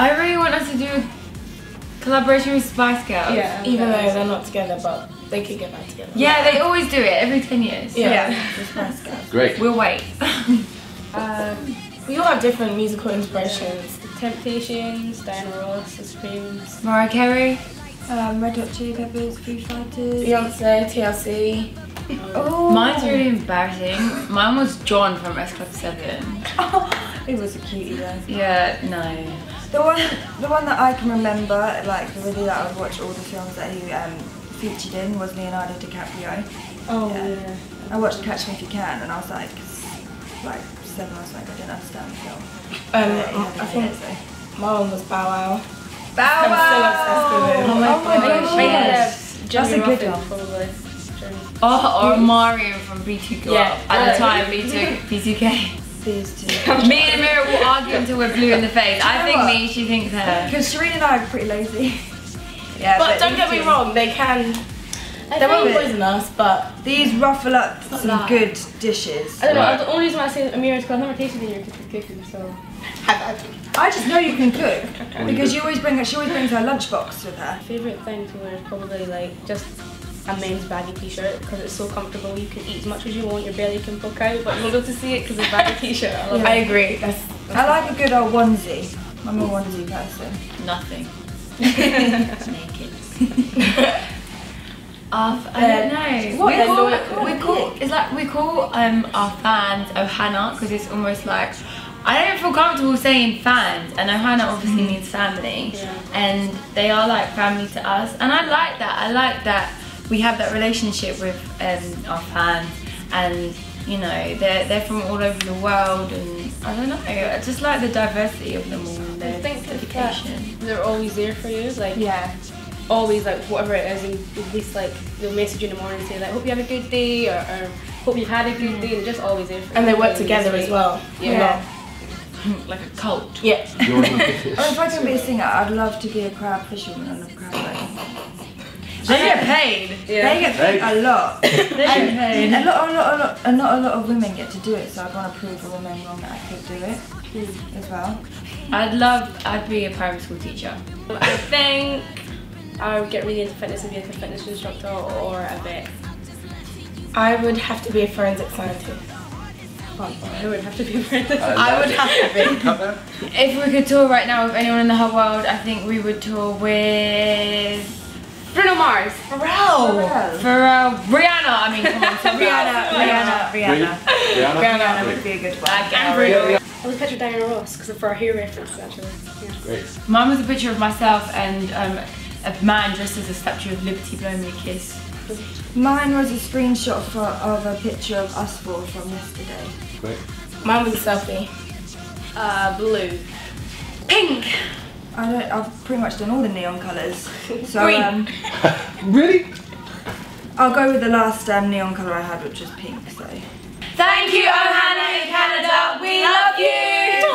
I really want us to do a collaboration with Spice Girls. Yeah. Even though they're not together, but they could get back together. Yeah, they always do it every 10 years. Yeah. The Spice Girls. Great. We'll wait. Um, We all have different musical inspirations. Temptations, Diana Ross, The Supremes. Mariah Carey. Um, Red Hot Chili Peppers, Foo Fighters. Beyonce, TLC. Oh, Mine's really embarrassing. Mine was John from S Club 7. It was a cutie though. Yeah, no. The one, the one that I can remember, like really that I would watch all the films that he um, featured in was Leonardo DiCaprio. Oh, Yeah. yeah. I watched Catch Me If You Can and I was like, like seven or something. I didn't understand the film. Um, But he had I a think hit, so. my one was Bow Wow. Bow I'm still obsessed with him. Oh my Oh my gosh, gosh, yes. That's a good Ruffin, one. probably. Jimmy. Oh, or Mario from B2K. Yeah. At the time, B2, B2K. These two. me and Amira will argue until we're blue in the face. I think what? me, she thinks her. Because Shereen and I are pretty lazy. yeah, But don't get me two- wrong, they can. I They won't poison us, but These ruffle up some that. good dishes. I don't know, Right. the only reason why I say Amira is because I've never tasted any of your cooking, so. I just know you can cook because you always bring her. She always brings her lunchbox with her. Favourite thing to wear is probably like just a men's baggy t-shirt because it's so comfortable. You can eat as much as you want, your belly can poke out, but you won't be able to see it because it's a baggy t-shirt. I love I agree. That's, I like a good old onesie. I'm a onesie person. Nothing. Naked. Our, I don't know. what we call, it? we call it's like we call um our fans Ohana because it's almost like I don't feel comfortable saying fans and Ohana obviously means family Yeah. and they are like family to us and I like that. I like that we have that relationship with um, our fans and you know they're they're from all over the world and I don't know I just like the diversity of them all and I their think that dedication. they're always there for you, like Yeah. always like whatever it is, and at least like they'll message you in the morning and say like hope you have a good day or, or hope you've had a good day, and just always there for you. and they work together as well. Yeah. like a cult. Yeah. You're- Oh, if I can be a singer, I'd love to be a crab fisherman on a crab boat. They get paid. Yeah. They get paid a lot. They get paid. A lot, a lot, a lot, and not a lot of women get to do it. So I'd want to prove a woman wrong that I could do it hmm. as well. I'd love, I'd be a primary school teacher. I think I would get really into fitness and be like a fitness instructor or a vet. I would have to be a forensic scientist. I would have to be a vet. I would have to be. If we could tour right now with anyone in the whole world, I think we would tour with Bruno Mars. Pharrell. Pharrell, Rihanna. I mean, come on, so Rihanna, Rihanna, Rihanna. Rihanna. Rihanna would be a good one. Like, Yeah, Ariel. yeah. I was a picture of Diana Ross because for our hair reference actually. Yeah. Great. Mine was a picture of myself and um, a man dressed as a Statue of Liberty blowing me a kiss. Mine was a screenshot for, of a picture of us four from yesterday. Great. Mine was a selfie. Uh, blue. Pink. I don't. I've pretty much done all the neon colours. So Green. um, Really? I'll go with the last um, neon colour I had, which was pink. So. Thank you, Ohana in Canada. We love you.